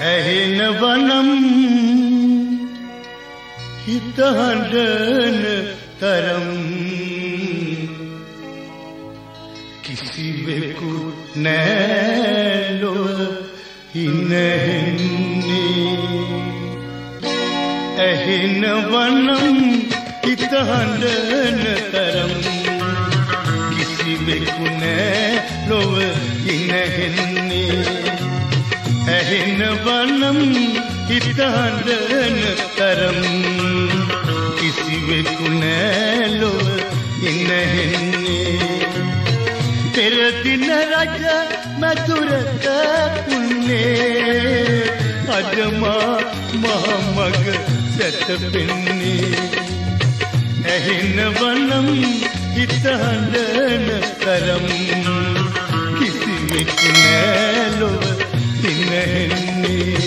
ඇහෙනවනම් හිතහඬන තරම්. කිසිවෙකු නෑලොව ඉනහෙන්නේ ඇහෙනවනම් හිතහඬන තරම්. කිසිවෙකු නෑ ලොව ඉනහෙන්නේ ඇහෙනවනම් හිතහඬන තරම්. කිසිවෙකු නෑ ලොව ඉනහෙන්නේ පෙරදින රජ මැදුරක පුන්නේ අදමා මහමග සැතපෙන්නේ ඇහෙනවනම් හිතහඬන තරම්. කිසිවෙකු නෑ ලොව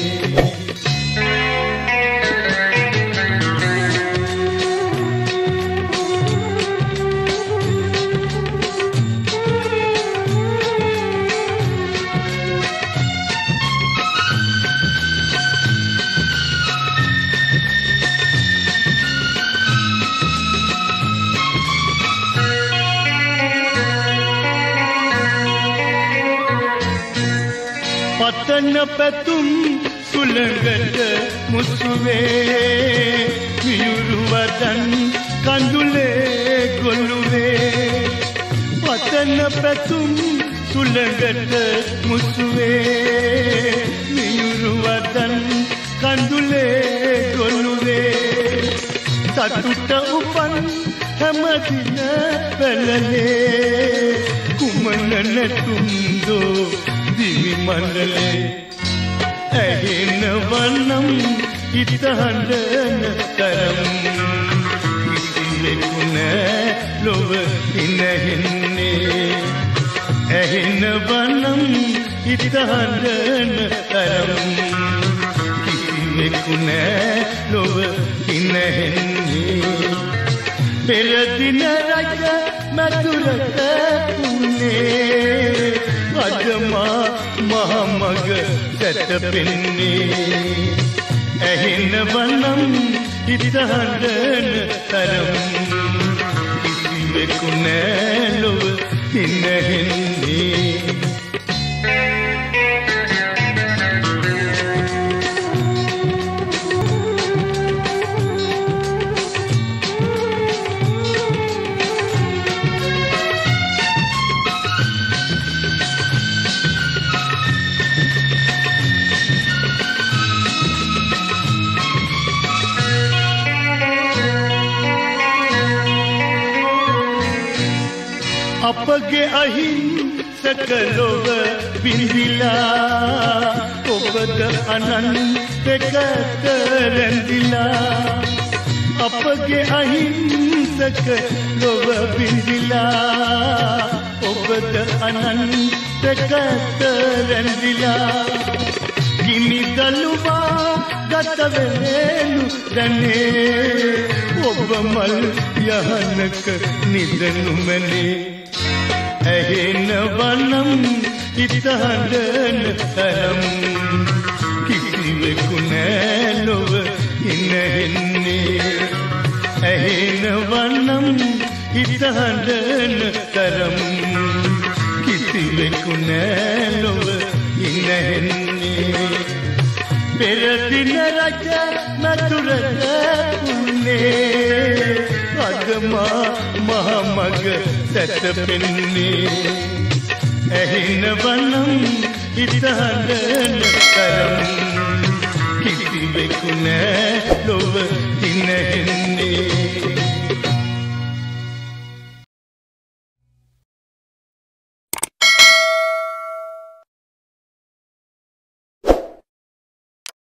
පතන පැතුම් සුළඟට මුසුවේ මියුරුවදන් කඳුලේ ගොල්ලුවේ පතන පැතුම් සුළඟට මුසුවේ මියුරුවදන් කඳුලේ ගොල්ලුවේ සතුට උපන් හැමදින පැලලේ කුමන නැතුම්දෝ දිවි මණ්ඩලේ ඇහෙනවනම් හිතහඬන තරම්. කිසිවෙකු නෑ ලොව ඉනහෙන්නේ ඇහෙනවනම් හිතහඬන තරම්. කිසිවෙකු නෑ ලොව ඉනහෙන්නේ පෙරදින රජ මැදුරට පුන්නේ. අදමා මහමග සැතපෙන්නේ ඇහෙනවනම් හිතහඬන තරම්. කිසිවෙකු නෑ ලොව ඉනහෙන්නේ අපගේ අහිංසක ලොව බිඳිලා ඔබද අනන්තකට රැඳිලා. අපගේ අහිංසක ලොව බිඳිලා ඔබද අනන්තකට රැඳිලා. ගිනි දළුවා ගතවෙලු දැනේ ඔබ මල් යහනක නිදනුමනේ. ඇහෙනවනම් හිතහඬන තරම් කිසිවෙකු නෑ ලොව ඉනහෙන්නේ ඇහෙනවනම් හිතහඬන තරම් කිසිවෙකු නෑ ලොව ඉනහෙන්නේ පෙරදින අදමා මහමග සැතපෙන්නේ ඇහෙනවනම් හිතහඬන තරම් කිසිවෙකු නෑ ලොව